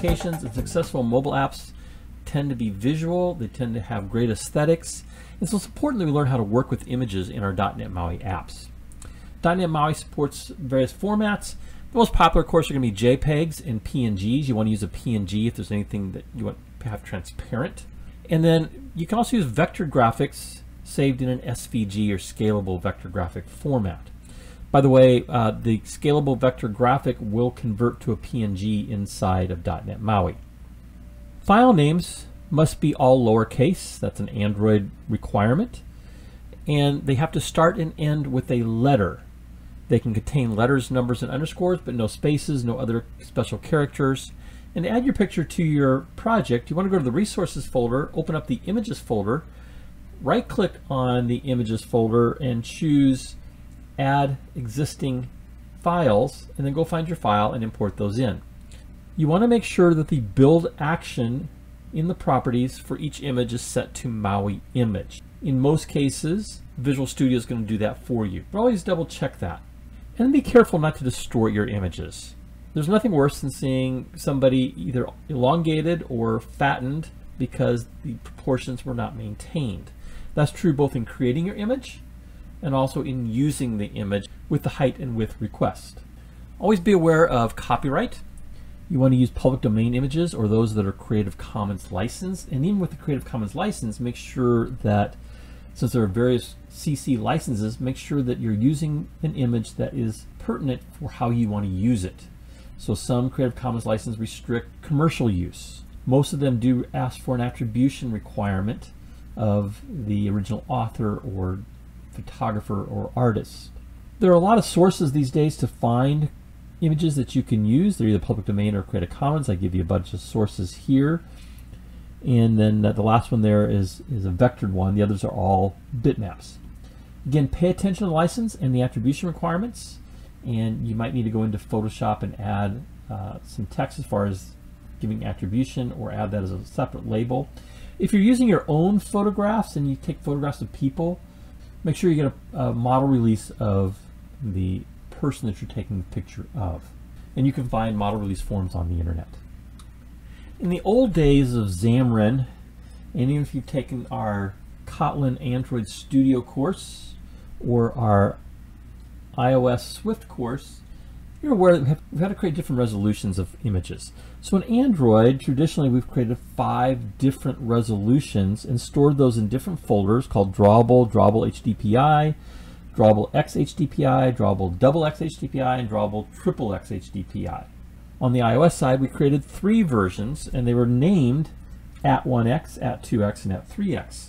applications and successful mobile apps tend to be visual, they tend to have great aesthetics, and so it's important that we learn how to work with images in our .NET MAUI apps. .NET MAUI supports various formats. The most popular, of course, are going to be JPEGs and PNGs. You want to use a PNG if there's anything that you want to have transparent. And then you can also use vector graphics saved in an SVG or scalable vector graphic format. By the way, uh, the scalable vector graphic will convert to a PNG inside of .NET MAUI. File names must be all lowercase. That's an Android requirement. And they have to start and end with a letter. They can contain letters, numbers, and underscores, but no spaces, no other special characters. And to add your picture to your project, you want to go to the Resources folder, open up the Images folder, right-click on the Images folder, and choose Add Existing Files, and then go find your file and import those in. You want to make sure that the build action in the properties for each image is set to MAUI image. In most cases, Visual Studio is going to do that for you, but always double check that. And be careful not to distort your images. There's nothing worse than seeing somebody either elongated or fattened because the proportions were not maintained. That's true both in creating your image and also in using the image with the height and width request. Always be aware of copyright. You want to use public domain images or those that are Creative Commons licensed. And even with the Creative Commons license, make sure that since there are various CC licenses, make sure that you're using an image that is pertinent for how you want to use it. So some Creative Commons licenses restrict commercial use. Most of them do ask for an attribution requirement of the original author or photographer or artist. There are a lot of sources these days to find images that you can use. They're either public domain or Creative Commons. I give you a bunch of sources here. And then uh, the last one there is, is a vectored one. The others are all bitmaps. Again, pay attention to the license and the attribution requirements and you might need to go into Photoshop and add uh, some text as far as giving attribution or add that as a separate label. If you're using your own photographs and you take photographs of people, make sure you get a, a model release of the person that you're taking the picture of. And you can find model release forms on the internet. In the old days of Xamarin, and even if you've taken our Kotlin Android Studio course or our iOS Swift course, you're aware that we have, we've had to create different resolutions of images. So in Android, traditionally we've created five different resolutions and stored those in different folders called Drawable, Drawable HDPI, Drawable X HDPI, Drawable Double X HDPI, and Drawable Triple X HDPI. On the iOS side, we created three versions and they were named at 1x, at 2x, and at 3x.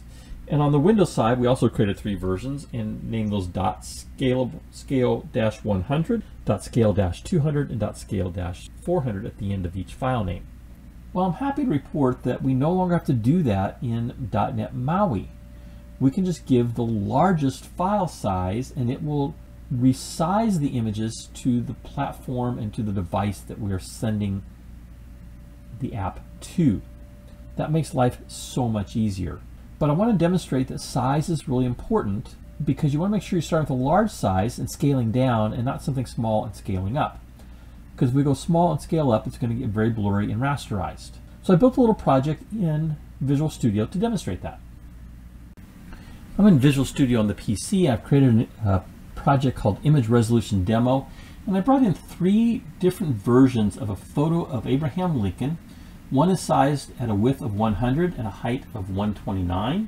And on the Windows side, we also created three versions and named those dot scale scale dash 100, dot scale dash 200, and dot scale dash 400 at the end of each file name. Well, I'm happy to report that we no longer have to do that in .NET MAUI. We can just give the largest file size and it will resize the images to the platform and to the device that we are sending the app to. That makes life so much easier. But I want to demonstrate that size is really important because you want to make sure you're starting with a large size and scaling down and not something small and scaling up. Because if we go small and scale up, it's going to get very blurry and rasterized. So I built a little project in Visual Studio to demonstrate that. I'm in Visual Studio on the PC. I've created a project called Image Resolution Demo, and I brought in three different versions of a photo of Abraham Lincoln one is sized at a width of 100 and a height of 129.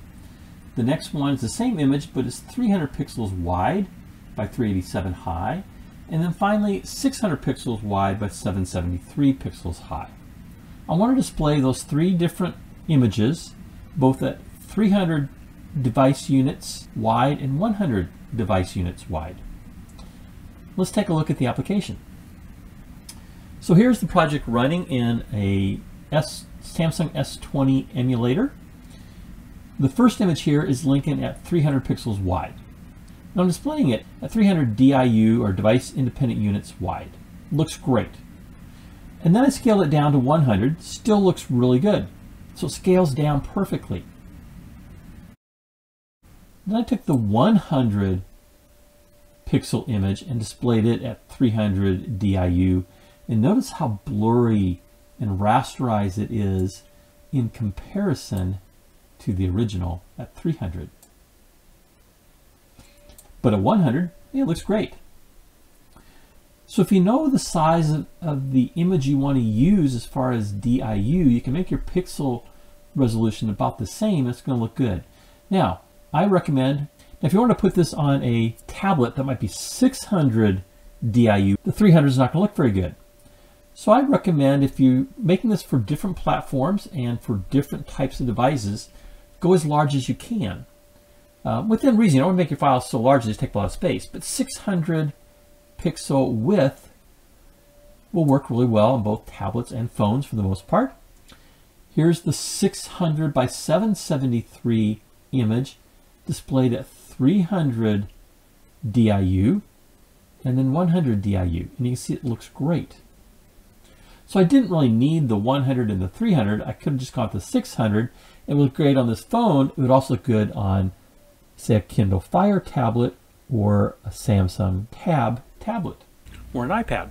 The next one is the same image, but it's 300 pixels wide by 387 high. And then finally, 600 pixels wide by 773 pixels high. I want to display those three different images, both at 300 device units wide and 100 device units wide. Let's take a look at the application. So here's the project running in a S, Samsung S20 emulator. The first image here is Lincoln at 300 pixels wide. Now I'm displaying it at 300 DIU or device independent units wide. Looks great. And then I scale it down to 100, still looks really good. So it scales down perfectly. Then I took the 100 pixel image and displayed it at 300 DIU. And notice how blurry and rasterize it is in comparison to the original at 300. But at 100, it looks great. So if you know the size of, of the image you want to use as far as DIU, you can make your pixel resolution about the same. It's going to look good. Now, I recommend, if you want to put this on a tablet that might be 600 DIU, the 300 is not going to look very good. So I recommend if you're making this for different platforms and for different types of devices, go as large as you can. Uh, within reason, you don't want to make your files so large they take a lot of space, but 600 pixel width will work really well on both tablets and phones for the most part. Here's the 600 by 773 image displayed at 300 DIU and then 100 DIU. And you can see it looks great. So I didn't really need the 100 and the 300. I could have just gone to 600. It would look great on this phone. It would also look good on, say, a Kindle Fire tablet or a Samsung Tab tablet or an iPad.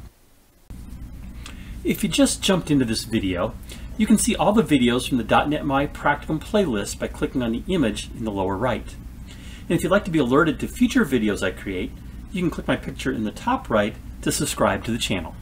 If you just jumped into this video, you can see all the videos from the .NET MAUI Practicum playlist by clicking on the image in the lower right. And if you'd like to be alerted to future videos I create, you can click my picture in the top right to subscribe to the channel.